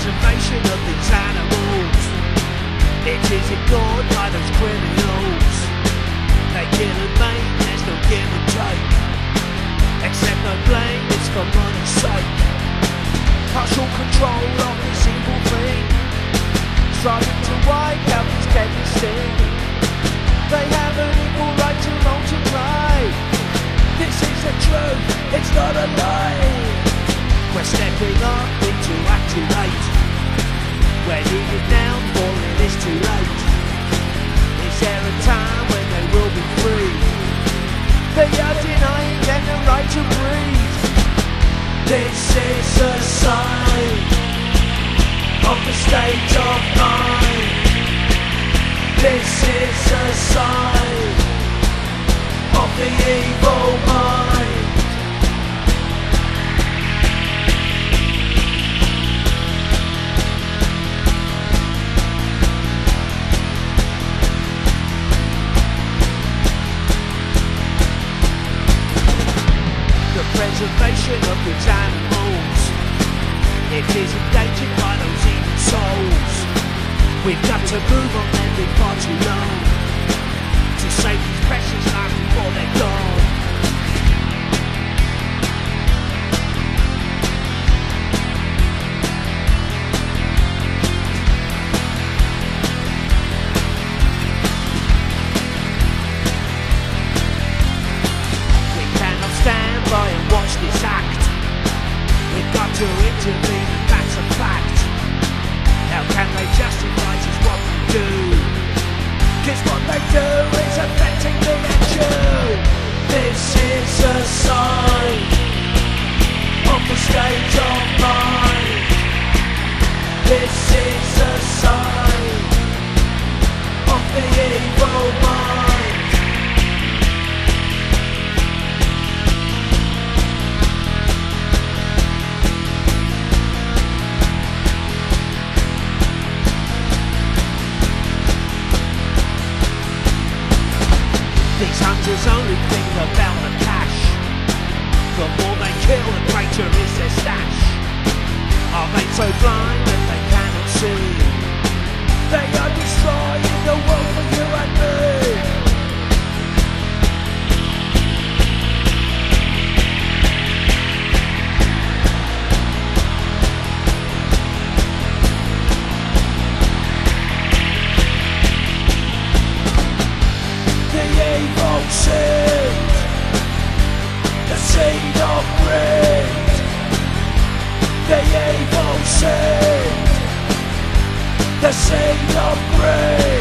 preservation of these animals. It is ignored by those criminals. They kill and make, there's no give and take. Accept no blame, it's for money's sake. Partial control of this evil thing. Striving to wipe out this deadly sin They have an equal right to multiply. This is the truth, it's not a lie. We're stepping up into activate. We're needed now, for it is too late. Is there a time when they will be free? They are denying them the right to breathe. This is a sign of the state of mind. This is a sign preservation of goods animals. It is endangered by those evil souls. We've got to move on, they've been far too long. To intervene, that's a fact. How can they justify just what we do? Cause what they do is affecting the you. This is a sign These hunters only think about the cash. The more they kill, the greater is their stash. Are they so blind that they cannot see? They are destroying the world Seed, the seed of greed. The evil seed, the seed of greed.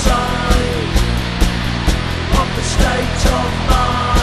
Sign of the state of mind.